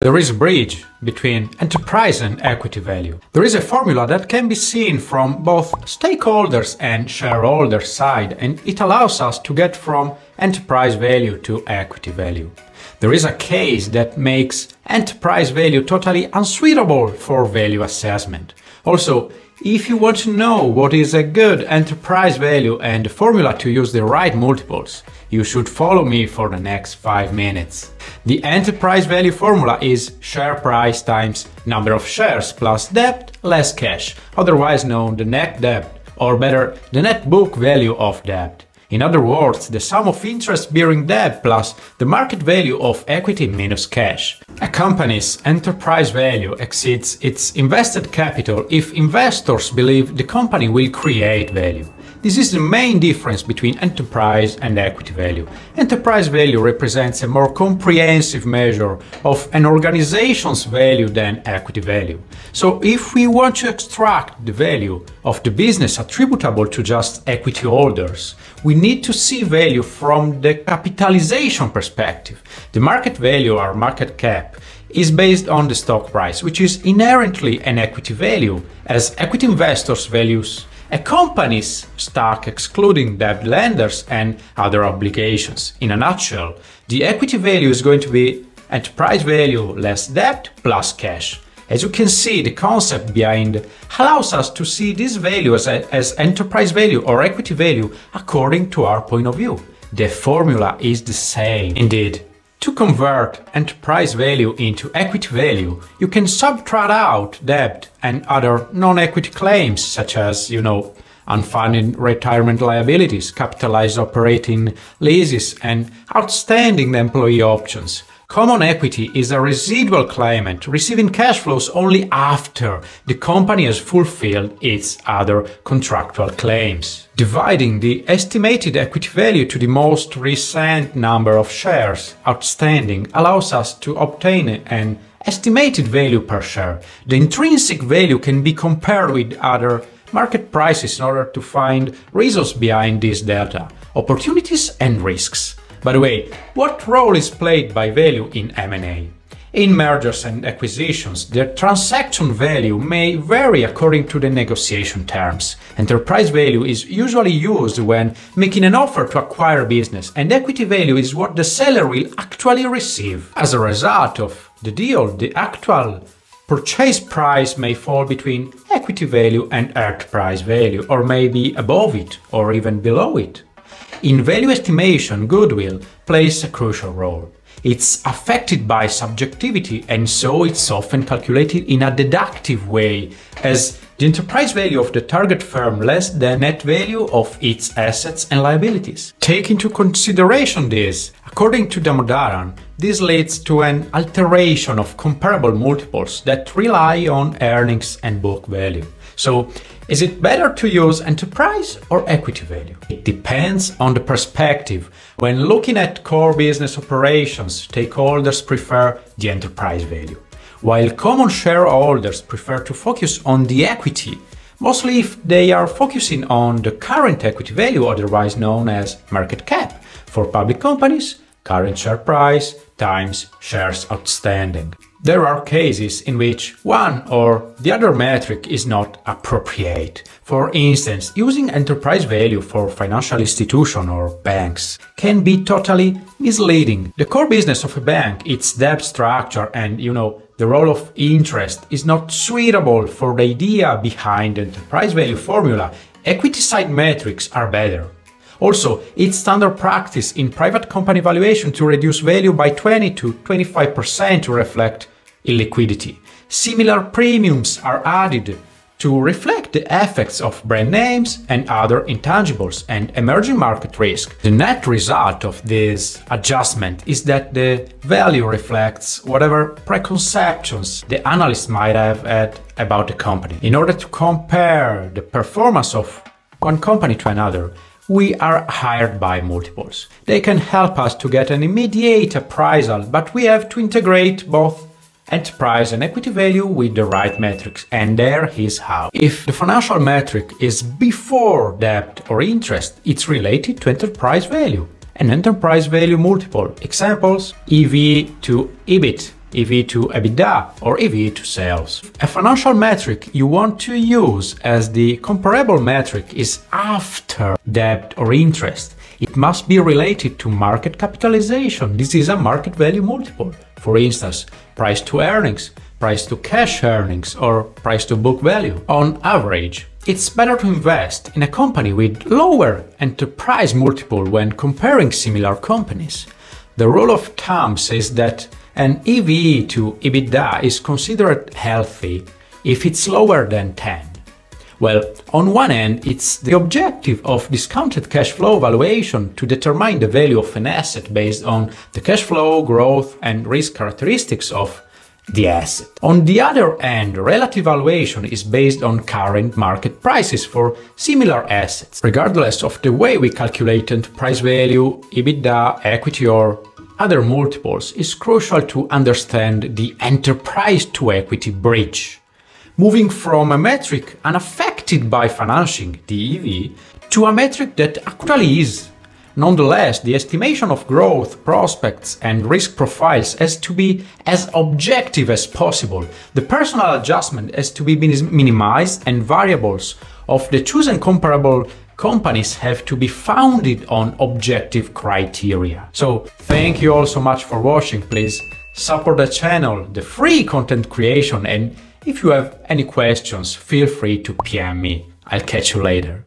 There is a bridge between enterprise and equity value. There is a formula that can be seen from both stakeholders and shareholders side and it allows us to get from enterprise value to equity value. There is a case that makes enterprise value totally unsuitable for value assessment. Also, if you want to know what is a good enterprise value and formula to use the right multiples, you should follow me for the next 5 minutes. The enterprise value formula is share price times number of shares plus debt less cash, otherwise known the net debt, or better, the net book value of debt. In other words, the sum of interest-bearing debt plus the market value of equity minus cash. A company's enterprise value exceeds its invested capital if investors believe the company will create value. This is the main difference between enterprise and equity value. Enterprise value represents a more comprehensive measure of an organization's value than equity value. So if we want to extract the value of the business attributable to just equity holders, we need to see value from the capitalization perspective. The market value or market cap is based on the stock price, which is inherently an equity value, as equity investors values a company's stock excluding debt lenders and other obligations. In a nutshell, the equity value is going to be enterprise value less debt plus cash. As you can see, the concept behind allows us to see this value as, a, as enterprise value or equity value according to our point of view. The formula is the same. Indeed, to convert enterprise value into equity value, you can subtract out debt and other non-equity claims such as, you know, unfunded retirement liabilities, capitalized operating leases and outstanding employee options. Common equity is a residual claimant receiving cash flows only after the company has fulfilled its other contractual claims. Dividing the estimated equity value to the most recent number of shares outstanding allows us to obtain an estimated value per share. The intrinsic value can be compared with other market prices in order to find reasons behind this data, opportunities and risks. By the way, what role is played by value in M&A? In mergers and acquisitions, the transaction value may vary according to the negotiation terms. Enterprise value is usually used when making an offer to acquire business, and equity value is what the seller will actually receive. As a result of the deal, the actual purchase price may fall between equity value and enterprise value, or maybe above it, or even below it. In value estimation, goodwill plays a crucial role. It's affected by subjectivity and so it's often calculated in a deductive way as the enterprise value of the target firm less the net value of its assets and liabilities. Take into consideration this. According to Damodaran, this leads to an alteration of comparable multiples that rely on earnings and book value. So is it better to use enterprise or equity value? It depends on the perspective. When looking at core business operations, stakeholders prefer the enterprise value, while common shareholders prefer to focus on the equity, mostly if they are focusing on the current equity value, otherwise known as market cap. For public companies, current share price times shares outstanding. There are cases in which one or the other metric is not appropriate. For instance, using enterprise value for financial institution or banks can be totally misleading. The core business of a bank, its debt structure and, you know, the role of interest is not suitable for the idea behind enterprise value formula. Equity side metrics are better. Also, it's standard practice in private company valuation to reduce value by 20 to 25% to reflect illiquidity. Similar premiums are added to reflect the effects of brand names and other intangibles and emerging market risk. The net result of this adjustment is that the value reflects whatever preconceptions the analyst might have had about the company. In order to compare the performance of one company to another, we are hired by multiples. They can help us to get an immediate appraisal, but we have to integrate both enterprise and equity value with the right metrics, and there is how. If the financial metric is before debt or interest, it's related to enterprise value. An enterprise value multiple. Examples EV to EBIT EV to EBITDA, or EV to sales. A financial metric you want to use as the comparable metric is after debt or interest. It must be related to market capitalization. This is a market value multiple. For instance, price to earnings, price to cash earnings, or price to book value. On average, it's better to invest in a company with lower enterprise multiple when comparing similar companies. The rule of thumb says that an EV to EBITDA is considered healthy if it's lower than 10. Well, on one end, it's the objective of discounted cash flow valuation to determine the value of an asset based on the cash flow, growth, and risk characteristics of the asset. On the other end, relative valuation is based on current market prices for similar assets. Regardless of the way we calculate enterprise value, EBITDA, equity, or other multiples, is crucial to understand the enterprise to equity bridge moving from a metric unaffected by financing, the EV, to a metric that actually is. Nonetheless, the estimation of growth, prospects, and risk profiles has to be as objective as possible. The personal adjustment has to be minimized, and variables of the chosen comparable companies have to be founded on objective criteria. So, thank you all so much for watching. Please support the channel, the free content creation, and if you have any questions, feel free to PM me. I'll catch you later.